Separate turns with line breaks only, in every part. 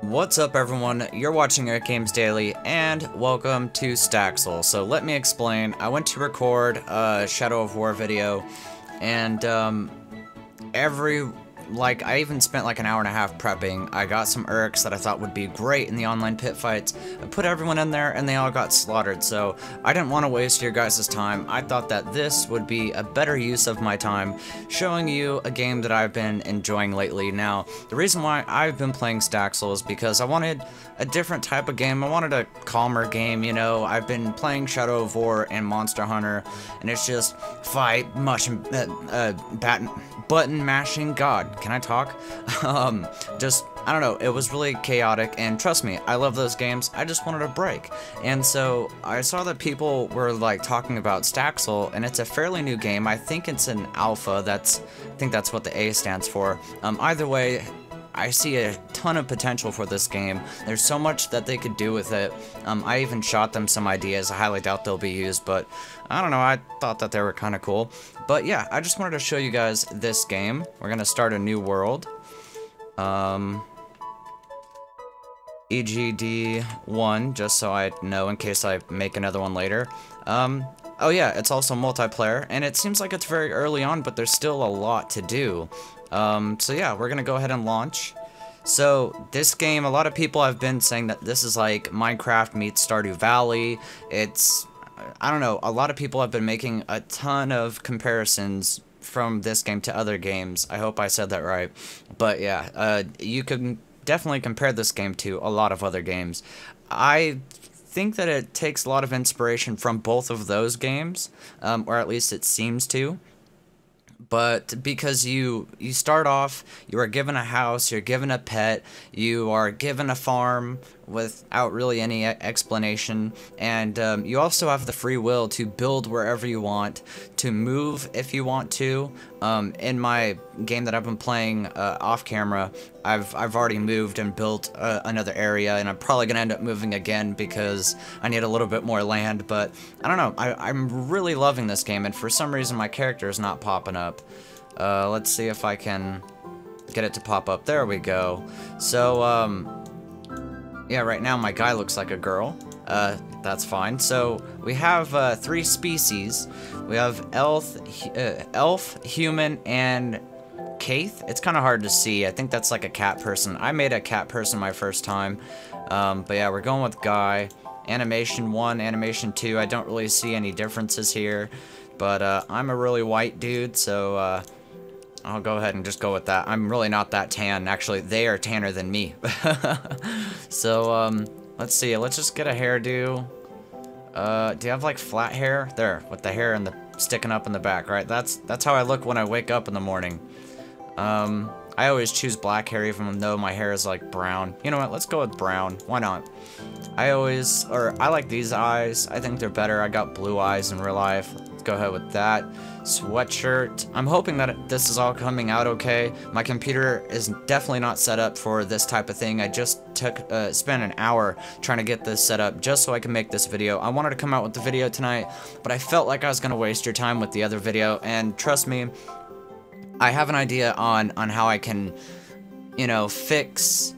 What's up everyone, you're watching Erik Games Daily, and welcome to Staxel. So let me explain, I went to record a Shadow of War video, and um, every like, I even spent like an hour and a half prepping. I got some Urks that I thought would be great in the online pit fights. I put everyone in there and they all got slaughtered, so I didn't want to waste your guys' time. I thought that this would be a better use of my time, showing you a game that I've been enjoying lately. Now, the reason why I've been playing Staxel is because I wanted a different type of game. I wanted a calmer game, you know. I've been playing Shadow of War and Monster Hunter, and it's just fight, mush, uh, uh, button mashing. God, can I talk? um, just, I don't know, it was really chaotic, and trust me, I love those games, I just wanted a break. And so, I saw that people were, like, talking about Staxel, and it's a fairly new game, I think it's an alpha, that's, I think that's what the A stands for. Um, either way, I see a ton of potential for this game. There's so much that they could do with it. Um, I even shot them some ideas. I highly doubt they'll be used, but I don't know. I thought that they were kind of cool. But yeah, I just wanted to show you guys this game. We're going to start a new world. Um, EGD1, just so I know in case I make another one later. Um, oh yeah, it's also multiplayer, and it seems like it's very early on, but there's still a lot to do. Um, so yeah, we're gonna go ahead and launch. So, this game, a lot of people have been saying that this is like Minecraft meets Stardew Valley. It's, I don't know, a lot of people have been making a ton of comparisons from this game to other games. I hope I said that right. But yeah, uh, you can definitely compare this game to a lot of other games. I think that it takes a lot of inspiration from both of those games, um, or at least it seems to but because you you start off you are given a house you're given a pet you are given a farm without really any explanation. And um, you also have the free will to build wherever you want to move if you want to. Um, in my game that I've been playing uh, off camera I've I've already moved and built uh, another area and I'm probably gonna end up moving again because I need a little bit more land but I don't know. I, I'm really loving this game and for some reason my character is not popping up. Uh, let's see if I can get it to pop up. There we go. So um, yeah, right now my guy looks like a girl. Uh, that's fine. So, we have uh, three species. We have elf, uh, elf, human, and Kaith. It's kind of hard to see. I think that's like a cat person. I made a cat person my first time. Um, but yeah, we're going with guy. Animation 1, animation 2. I don't really see any differences here. But uh, I'm a really white dude, so uh, I'll go ahead and just go with that. I'm really not that tan. Actually, they are tanner than me. so, um, let's see. Let's just get a hairdo. Uh, do you have, like, flat hair? There, with the hair and the sticking up in the back, right? That's that's how I look when I wake up in the morning. Um, I always choose black hair even though my hair is, like, brown. You know what? Let's go with brown. Why not? I always, or I like these eyes. I think they're better. I got blue eyes in real life. Let's go ahead with that sweatshirt. I'm hoping that this is all coming out okay. My computer is definitely not set up for this type of thing. I just took uh, spent an hour trying to get this set up just so I can make this video. I wanted to come out with the video tonight, but I felt like I was gonna waste your time with the other video, and trust me, I have an idea on on how I can, you know, fix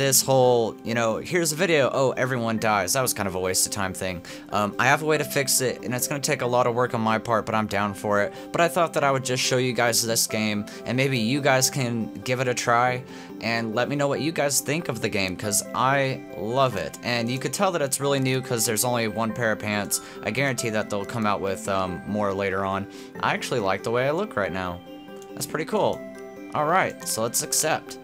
this whole, you know, here's a video, oh, everyone dies. That was kind of a waste of time thing. Um, I have a way to fix it, and it's going to take a lot of work on my part, but I'm down for it. But I thought that I would just show you guys this game, and maybe you guys can give it a try, and let me know what you guys think of the game, because I love it. And you could tell that it's really new, because there's only one pair of pants. I guarantee that they'll come out with um, more later on. I actually like the way I look right now. That's pretty cool. Alright, so let's accept.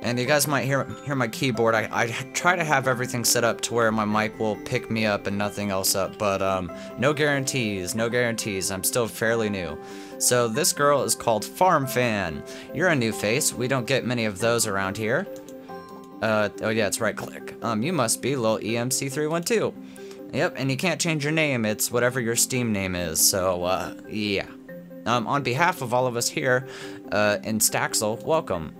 And you guys might hear hear my keyboard. I, I try to have everything set up to where my mic will pick me up and nothing else up, but um, no guarantees, no guarantees. I'm still fairly new. So this girl is called Farm Fan. You're a new face. We don't get many of those around here. Uh, oh yeah, it's right click. Um, you must be Lil EMC312. Yep, and you can't change your name. It's whatever your Steam name is. So, uh, yeah. Um, on behalf of all of us here, uh, in Staxel, welcome.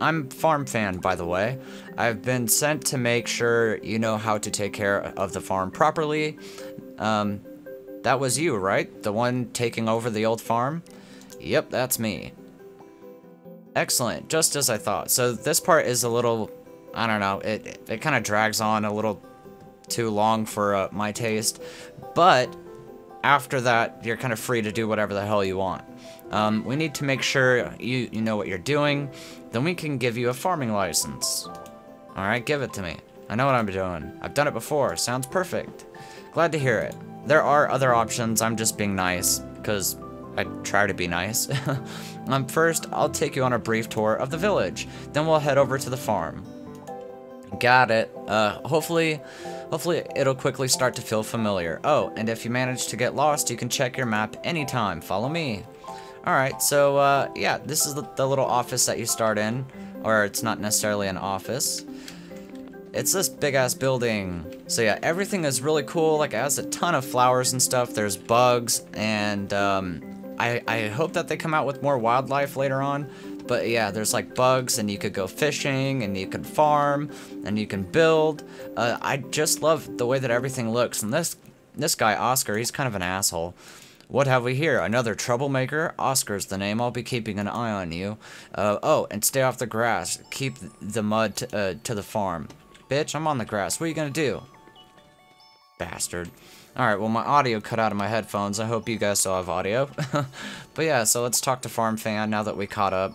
I'm Farm Fan, by the way. I've been sent to make sure you know how to take care of the farm properly. Um, that was you, right? The one taking over the old farm? Yep, that's me. Excellent, just as I thought. So this part is a little, I don't know, it, it, kind of drags on a little too long for uh, my taste, but after that, you're kind of free to do whatever the hell you want. Um, we need to make sure you, you know what you're doing, then we can give you a farming license. Alright, give it to me. I know what I'm doing. I've done it before. Sounds perfect. Glad to hear it. There are other options. I'm just being nice, because I try to be nice. um, first, I'll take you on a brief tour of the village. Then we'll head over to the farm. Got it. Uh, hopefully, hopefully it'll quickly start to feel familiar. Oh, and if you manage to get lost, you can check your map anytime. Follow me. Alright, so, uh, yeah, this is the, little office that you start in. Or it's not necessarily an office. It's this big-ass building. So yeah, everything is really cool. Like, it has a ton of flowers and stuff. There's bugs, and, um, I, I hope that they come out with more wildlife later on. But yeah, there's like bugs, and you could go fishing, and you can farm, and you can build. Uh, I just love the way that everything looks. And this this guy, Oscar, he's kind of an asshole. What have we here? Another troublemaker? Oscar's the name. I'll be keeping an eye on you. Uh, oh, and stay off the grass. Keep the mud uh, to the farm. Bitch, I'm on the grass. What are you gonna do? Bastard. Alright, well my audio cut out of my headphones. I hope you guys still have audio. but yeah, so let's talk to Farm Fan now that we caught up.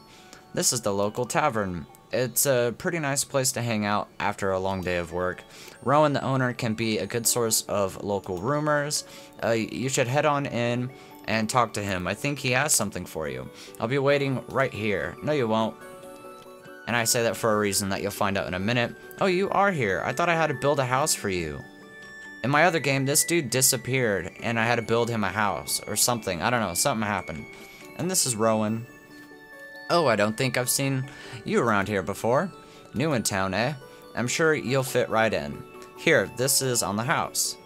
This is the local tavern. It's a pretty nice place to hang out after a long day of work. Rowan, the owner, can be a good source of local rumors. Uh, you should head on in and talk to him. I think he has something for you. I'll be waiting right here. No, you won't. And I say that for a reason that you'll find out in a minute. Oh, you are here. I thought I had to build a house for you. In my other game, this dude disappeared, and I had to build him a house, or something. I don't know, something happened. And this is Rowan. Oh, I don't think I've seen you around here before. New in town, eh? I'm sure you'll fit right in. Here, this is on the house.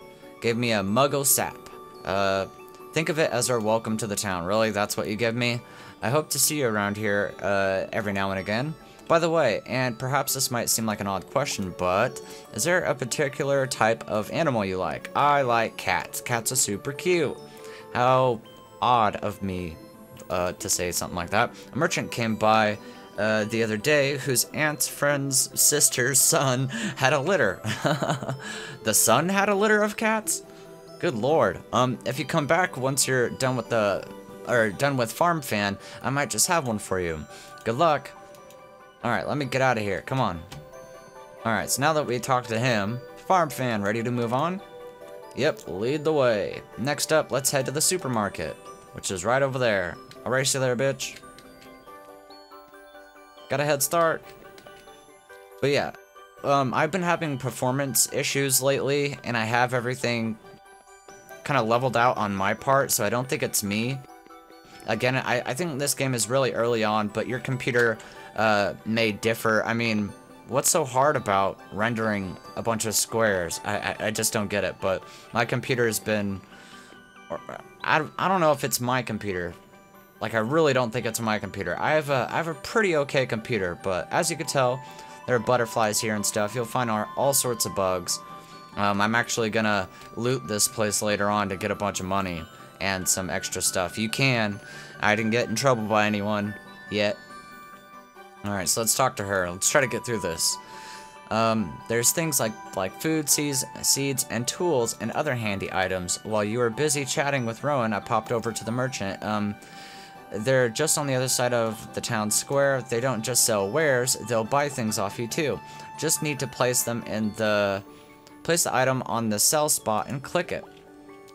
Gave me a muggle sap. Uh, think of it as our welcome to the town. Really, that's what you give me? I hope to see you around here, uh, every now and again. By the way, and perhaps this might seem like an odd question, but is there a particular type of animal you like? I like cats. Cats are super cute. How odd of me uh, to say something like that. A merchant came by uh, the other day whose aunt's friend's sister's son had a litter. the son had a litter of cats? Good lord. Um, if you come back once you're done with the, or done with Farm Fan, I might just have one for you. Good luck. Alright, let me get out of here. Come on. Alright, so now that we talked to him, Farm Fan, ready to move on? Yep, lead the way. Next up, let's head to the supermarket, which is right over there. I'll race you there, bitch. Got a head start. But yeah, um, I've been having performance issues lately, and I have everything kind of leveled out on my part, so I don't think it's me. Again, I, I think this game is really early on, but your computer uh, may differ. I mean, what's so hard about rendering a bunch of squares? I, I, I just don't get it, but my computer has been... I, I don't know if it's my computer. Like, I really don't think it's my computer. I have a, I have a pretty okay computer, but as you can tell, there are butterflies here and stuff. You'll find all, all sorts of bugs. Um, I'm actually gonna loot this place later on to get a bunch of money and some extra stuff. You can. I didn't get in trouble by anyone yet. Alright, so let's talk to her. Let's try to get through this. Um, there's things like, like food, seeds, seeds, and tools, and other handy items. While you were busy chatting with Rowan, I popped over to the merchant. Um, they're just on the other side of the town square. They don't just sell wares, they'll buy things off you too. Just need to place them in the... Place the item on the sell spot and click it.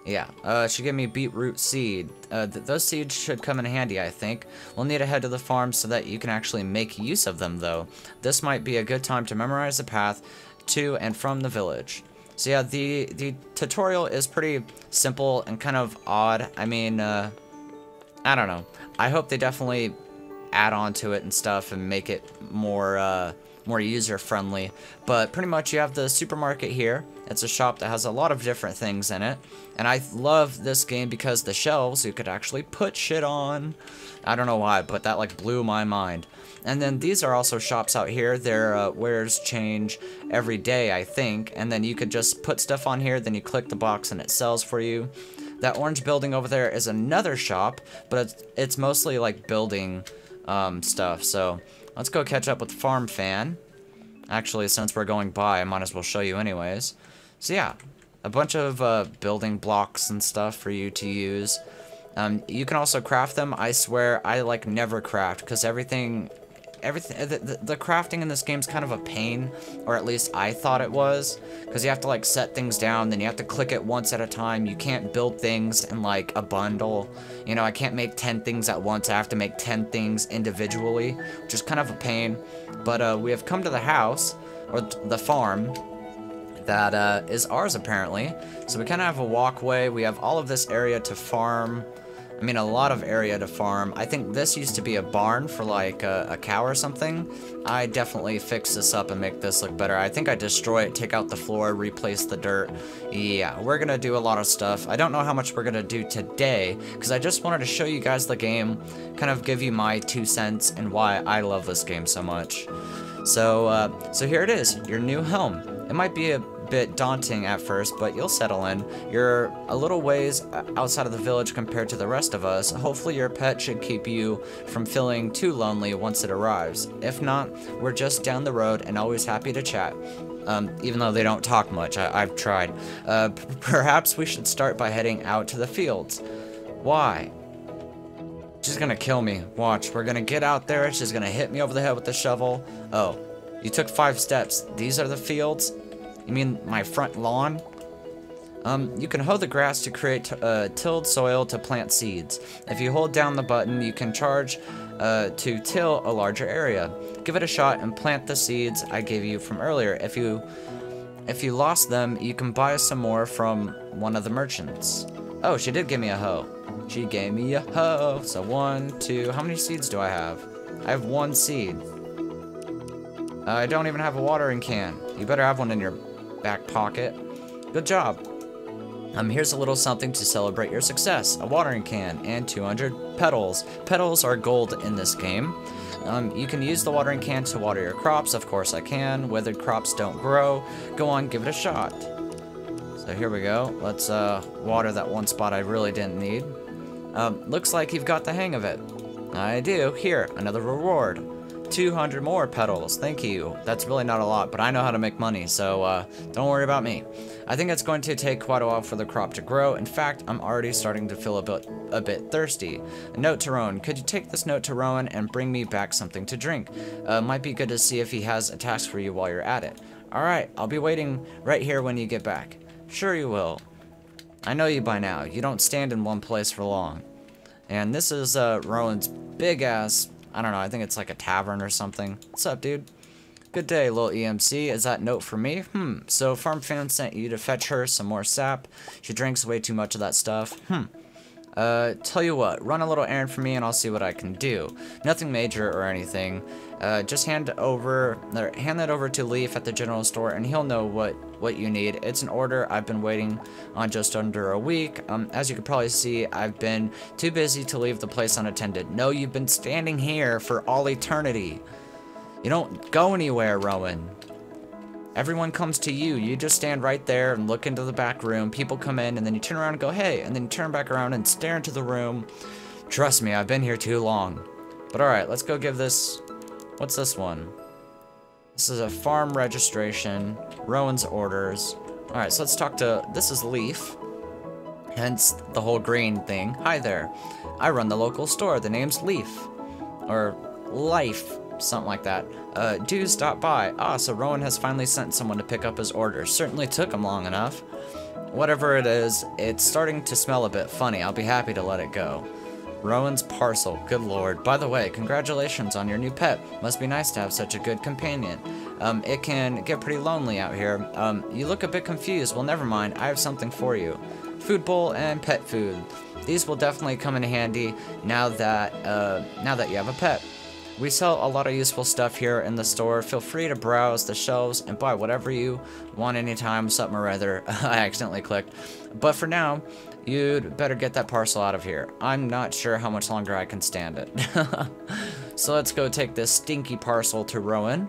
Yeah, uh, she gave me beetroot seed. Uh, th those seeds should come in handy, I think. We'll need to head to the farm so that you can actually make use of them, though. This might be a good time to memorize the path to and from the village. So yeah, the, the tutorial is pretty simple and kind of odd. I mean, uh, I don't know. I hope they definitely add on to it and stuff and make it more, uh, more user-friendly. But pretty much you have the supermarket here. It's a shop that has a lot of different things in it. And I love this game because the shelves you could actually put shit on. I don't know why, but that like blew my mind. And then these are also shops out here. Their uh, wares change every day, I think. And then you could just put stuff on here, then you click the box and it sells for you. That orange building over there is another shop, but it's, it's mostly like building um, stuff. So let's go catch up with Farm Fan. Actually, since we're going by, I might as well show you anyways. So yeah, a bunch of uh, building blocks and stuff for you to use. Um, you can also craft them. I swear, I like never craft because everything, everything, the, the, crafting in this game is kind of a pain, or at least I thought it was, because you have to like set things down, then you have to click it once at a time. You can't build things in like a bundle. You know, I can't make 10 things at once. I have to make 10 things individually, which is kind of a pain. But uh, we have come to the house, or the farm, that uh, is ours apparently. So we kind of have a walkway. We have all of this area to farm. I mean, a lot of area to farm. I think this used to be a barn for like a, a, cow or something. I definitely fix this up and make this look better. I think I destroy it, take out the floor, replace the dirt. Yeah, we're gonna do a lot of stuff. I don't know how much we're gonna do today, because I just wanted to show you guys the game, kind of give you my two cents and why I love this game so much. So, uh, so here it is, your new home. It might be a bit daunting at first, but you'll settle in. You're a little ways outside of the village compared to the rest of us. Hopefully your pet should keep you from feeling too lonely once it arrives. If not, we're just down the road and always happy to chat. Um, even though they don't talk much, I have tried. Uh, perhaps we should start by heading out to the fields. Why? She's gonna kill me. Watch, we're gonna get out there, she's gonna hit me over the head with the shovel. Oh, you took five steps. These are the fields? You mean my front lawn? Um, you can hoe the grass to create uh, tilled soil to plant seeds. If you hold down the button, you can charge uh, to till a larger area. Give it a shot and plant the seeds I gave you from earlier. If you if you lost them, you can buy some more from one of the merchants. Oh, she did give me a hoe. She gave me a hoe. So one, two, how many seeds do I have? I have one seed. Uh, I don't even have a watering can. You better have one in your back pocket. Good job. Um, here's a little something to celebrate your success. A watering can and 200 petals. Petals are gold in this game. Um, you can use the watering can to water your crops. Of course I can. Withered crops don't grow. Go on, give it a shot. So here we go. Let's uh, water that one spot I really didn't need. Um, looks like you've got the hang of it. I do. Here, another reward. 200 more petals. Thank you. That's really not a lot, but I know how to make money, so uh, don't worry about me. I think it's going to take quite a while for the crop to grow. In fact, I'm already starting to feel a bit, a bit thirsty. A note to Rowan. Could you take this note to Rowan and bring me back something to drink? Uh, might be good to see if he has a task for you while you're at it. Alright, I'll be waiting right here when you get back. Sure you will. I know you by now. You don't stand in one place for long. And this is uh, Rowan's big-ass I don't know, I think it's like a tavern or something. What's up, dude? Good day, little EMC. Is that note for me? Hmm. So Farm Fan sent you to fetch her some more sap. She drinks way too much of that stuff. Hmm. Uh, tell you what, run a little errand for me and I'll see what I can do. Nothing major or anything. Uh, just hand over, hand that over to Leaf at the general store and he'll know what, what you need. It's an order I've been waiting on just under a week. Um, as you can probably see, I've been too busy to leave the place unattended. No, you've been standing here for all eternity. You don't go anywhere, Rowan. Everyone comes to you. You just stand right there and look into the back room. People come in, and then you turn around and go, hey, and then you turn back around and stare into the room. Trust me, I've been here too long. But alright, let's go give this... What's this one? This is a farm registration. Rowan's orders. Alright, so let's talk to... This is Leaf. Hence the whole green thing. Hi there. I run the local store. The name's Leaf. Or Life something like that. Uh, do stop by. Ah, so Rowan has finally sent someone to pick up his order. Certainly took him long enough. Whatever it is, it's starting to smell a bit funny. I'll be happy to let it go. Rowan's parcel, good lord. By the way, congratulations on your new pet. Must be nice to have such a good companion. Um, it can get pretty lonely out here. Um, you look a bit confused. Well, never mind. I have something for you. Food bowl and pet food. These will definitely come in handy now that, uh, now that you have a pet. We sell a lot of useful stuff here in the store. Feel free to browse the shelves and buy whatever you want anytime, something or other. I accidentally clicked. But for now, you'd better get that parcel out of here. I'm not sure how much longer I can stand it. so let's go take this stinky parcel to Rowan.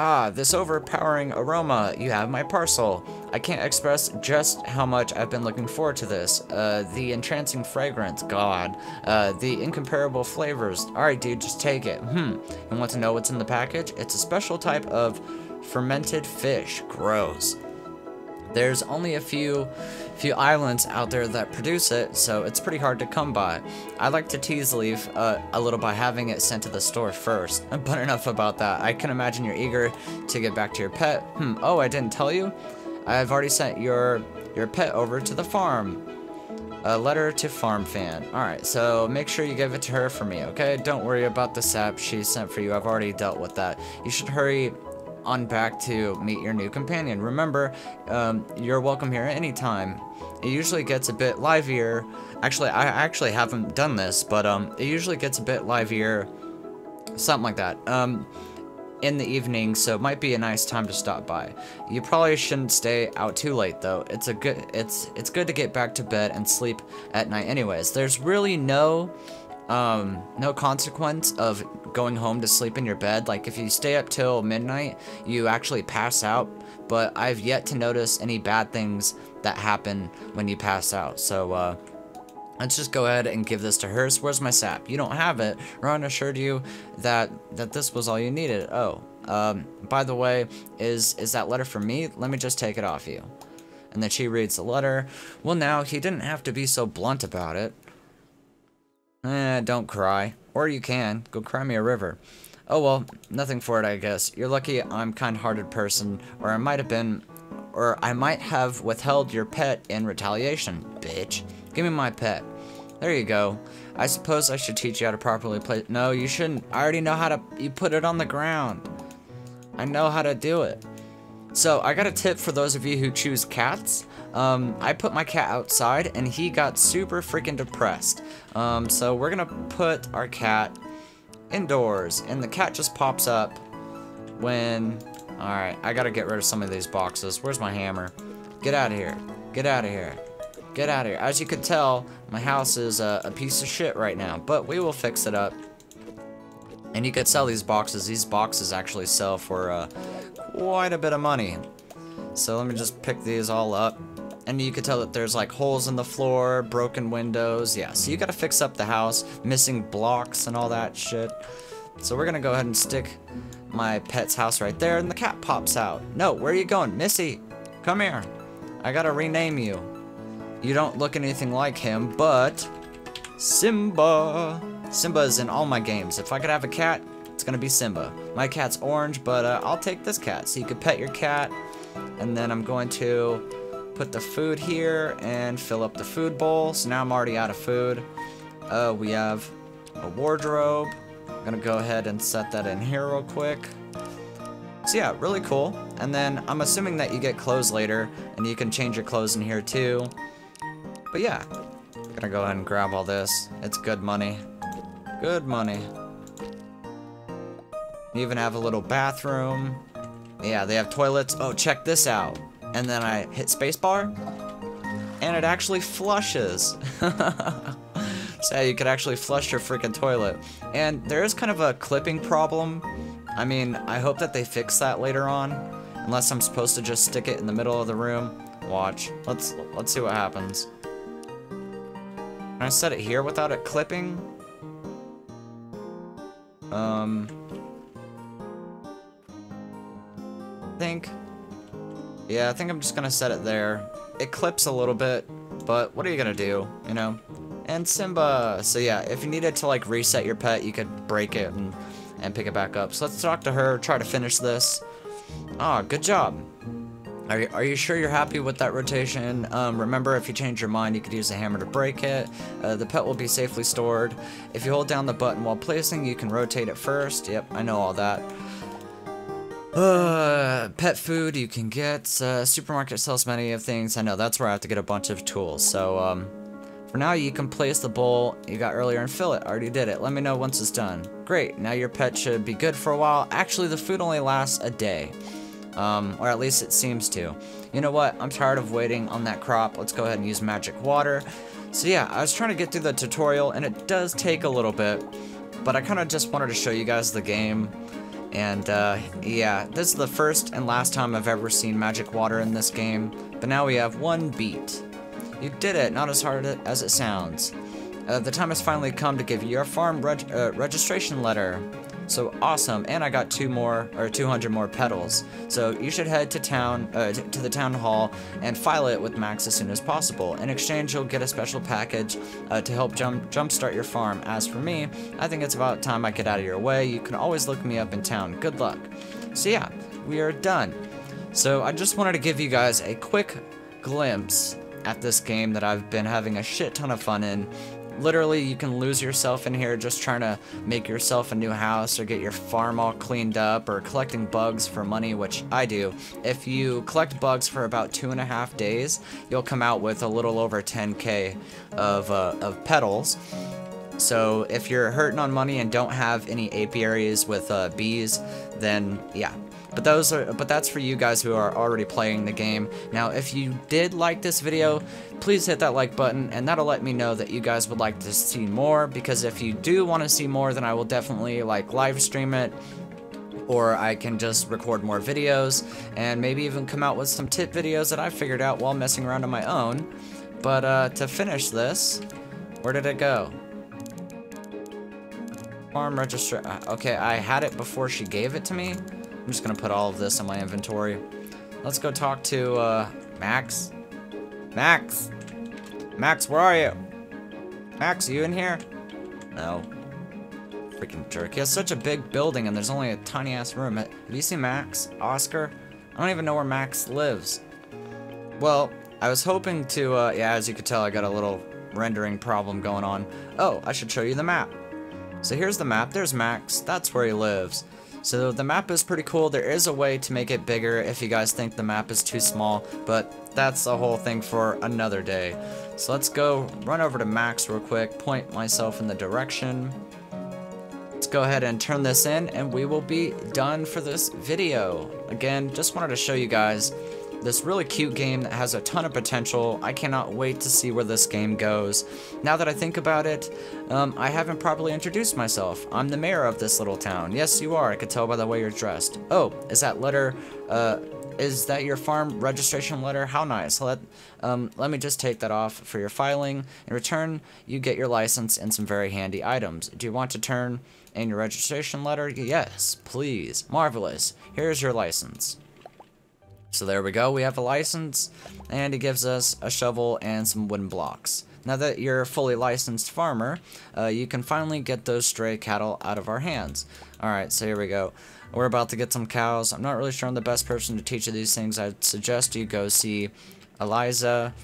Ah, this overpowering aroma. You have my parcel. I can't express just how much I've been looking forward to this. Uh, the entrancing fragrance, God. Uh, the incomparable flavors. Alright, dude, just take it. Hmm. You want to know what's in the package? It's a special type of fermented fish. Gross. There's only a few few islands out there that produce it, so it's pretty hard to come by. I like to tease Leaf uh, a little by having it sent to the store first. But enough about that. I can imagine you're eager to get back to your pet. Hmm, oh, I didn't tell you? I've already sent your your pet over to the farm. A letter to farm fan. Alright, so make sure you give it to her for me, okay? Don't worry about the sap she sent for you. I've already dealt with that. You should hurry on back to meet your new companion. Remember, um, you're welcome here anytime. It usually gets a bit livelier. Actually, I actually haven't done this, but um, it usually gets a bit livelier, something like that. Um, in the evening, so it might be a nice time to stop by. You probably shouldn't stay out too late though. It's a good it's it's good to get back to bed and sleep at night anyways. There's really no um, no consequence of going home to sleep in your bed. Like, if you stay up till midnight, you actually pass out. But I've yet to notice any bad things that happen when you pass out. So, uh, let's just go ahead and give this to her. So where's my sap? You don't have it. Ron assured you that, that this was all you needed. Oh, um, by the way, is, is that letter for me? Let me just take it off you. And then she reads the letter. Well, now, he didn't have to be so blunt about it. Eh, don't cry. Or you can. Go cry me a river. Oh well, nothing for it, I guess. You're lucky I'm kind-hearted person, or I might have been... Or I might have withheld your pet in retaliation, bitch. Give me my pet. There you go. I suppose I should teach you how to properly play- No, you shouldn't. I already know how to- You put it on the ground. I know how to do it. So, I got a tip for those of you who choose cats. Um, I put my cat outside and he got super freaking depressed. Um, so we're gonna put our cat indoors and the cat just pops up when... Alright, I gotta get rid of some of these boxes. Where's my hammer? Get out of here. Get out of here. Get out of here. As you can tell, my house is a, a piece of shit right now, but we will fix it up. And you could sell these boxes. These boxes actually sell for uh, quite a bit of money. So let me just pick these all up. And you can tell that there's like holes in the floor, broken windows. Yeah, so you gotta fix up the house, missing blocks and all that shit. So we're gonna go ahead and stick my pet's house right there, and the cat pops out. No, where are you going? Missy, come here. I gotta rename you. You don't look anything like him, but Simba. Simba is in all my games. If I could have a cat, it's gonna be Simba. My cat's orange, but uh, I'll take this cat. So you could pet your cat, and then I'm going to put the food here and fill up the food bowl. So now I'm already out of food. Uh, we have a wardrobe. I'm gonna go ahead and set that in here real quick. So yeah, really cool. And then I'm assuming that you get clothes later, and you can change your clothes in here too. But yeah, I'm gonna go ahead and grab all this. It's good money. Good money. You even have a little bathroom. Yeah, they have toilets. Oh, check this out and then I hit spacebar, and it actually flushes. so you could actually flush your freaking toilet. And there is kind of a clipping problem. I mean, I hope that they fix that later on, unless I'm supposed to just stick it in the middle of the room. Watch. Let's let's see what happens. Can I set it here without it clipping? Um, think yeah, I think I'm just gonna set it there. It clips a little bit, but what are you gonna do, you know? And Simba! So yeah, if you needed to like reset your pet, you could break it and, and pick it back up. So let's talk to her, try to finish this. Ah, oh, good job. Are you, are you sure you're happy with that rotation? Um, remember, if you change your mind, you could use a hammer to break it. Uh, the pet will be safely stored. If you hold down the button while placing, you can rotate it first. Yep, I know all that. Uh, pet food you can get. Uh, supermarket sells many of things. I know, that's where I have to get a bunch of tools. So, um, for now, you can place the bowl you got earlier and fill it. Already did it. Let me know once it's done. Great, now your pet should be good for a while. Actually, the food only lasts a day. Um, or at least it seems to. You know what? I'm tired of waiting on that crop. Let's go ahead and use magic water. So yeah, I was trying to get through the tutorial, and it does take a little bit. But I kind of just wanted to show you guys the game And, uh, yeah, this is the first and last time I've ever seen magic water in this game, but now we have one beet. You did it, not as hard as it sounds. Uh, the time has finally come to give you your farm reg uh, registration letter. So awesome, and I got two more, or 200 more petals. So you should head to town, uh, to the town hall and file it with Max as soon as possible. In exchange, you'll get a special package uh, to help jump jumpstart your farm. As for me, I think it's about time I get out of your way. You can always look me up in town. Good luck. So yeah, we are done. So I just wanted to give you guys a quick glimpse at this game that I've been having a shit ton of fun in literally you can lose yourself in here just trying to make yourself a new house or get your farm all cleaned up or collecting bugs for money, which I do. If you collect bugs for about two and a half days, you'll come out with a little over 10k of, uh, of petals. So if you're hurting on money and don't have any apiaries with uh, bees, then yeah, but those are but that's for you guys who are already playing the game. Now, if you did like this video, please hit that like button and that'll let me know that you guys would like to see more because if you do want to see more, then I will definitely like live stream it or I can just record more videos and maybe even come out with some tip videos that I figured out while messing around on my own. But uh, to finish this, where did it go? Farm register. Uh, okay, I had it before she gave it to me. I'm just gonna put all of this in my inventory. Let's go talk to, uh, Max. Max! Max, where are you? Max, are you in here? No. Freaking jerk. He has such a big building and there's only a tiny ass room. Have you seen Max? Oscar? I don't even know where Max lives. Well, I was hoping to, uh, yeah, as you could tell, I got a little rendering problem going on. Oh, I should show you the map. So here's the map. There's Max. That's where he lives. So the map is pretty cool. There is a way to make it bigger if you guys think the map is too small, but that's a whole thing for another day. So let's go run over to Max real quick, point myself in the direction. Let's go ahead and turn this in and we will be done for this video. Again, just wanted to show you guys this really cute game that has a ton of potential. I cannot wait to see where this game goes. Now that I think about it, um, I haven't properly introduced myself. I'm the mayor of this little town. Yes, you are. I could tell by the way you're dressed. Oh, is that letter, uh, is that your farm registration letter? How nice. Let, um, let me just take that off for your filing. In return, you get your license and some very handy items. Do you want to turn in your registration letter? Yes, please. Marvelous. Here's your license. So there we go, we have a license, and it gives us a shovel and some wooden blocks. Now that you're a fully licensed farmer, uh, you can finally get those stray cattle out of our hands. Alright, so here we go. We're about to get some cows. I'm not really sure I'm the best person to teach you these things. I'd suggest you go see Eliza.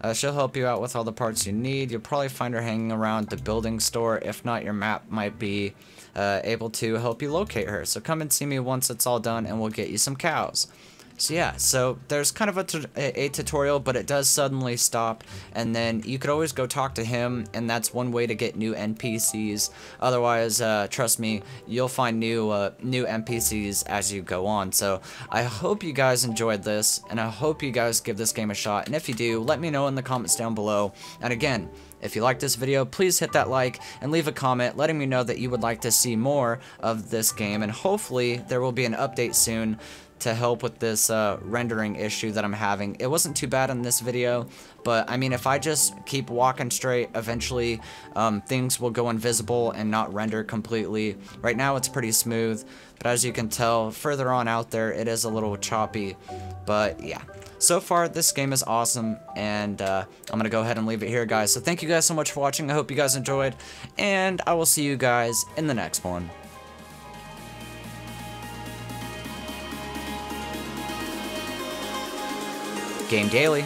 Uh, she'll help you out with all the parts you need. You'll probably find her hanging around the building store. If not, your map might be uh, able to help you locate her. So come and see me once it's all done and we'll get you some cows. So yeah, so there's kind of a, a, tutorial, but it does suddenly stop, and then you could always go talk to him, and that's one way to get new NPCs. Otherwise, uh, trust me, you'll find new uh, new NPCs as you go on. So I hope you guys enjoyed this, and I hope you guys give this game a shot. And if you do, let me know in the comments down below. And again, if you like this video, please hit that like and leave a comment letting me know that you would like to see more of this game, and hopefully there will be an update soon to help with this uh, rendering issue that I'm having. It wasn't too bad in this video, but I mean, if I just keep walking straight, eventually um, things will go invisible and not render completely. Right now it's pretty smooth, but as you can tell, further on out there, it is a little choppy. But yeah, so far this game is awesome, and uh, I'm going to go ahead and leave it here, guys. So thank you guys so much for watching. I hope you guys enjoyed, and I will see you guys in the next one. Game Daily.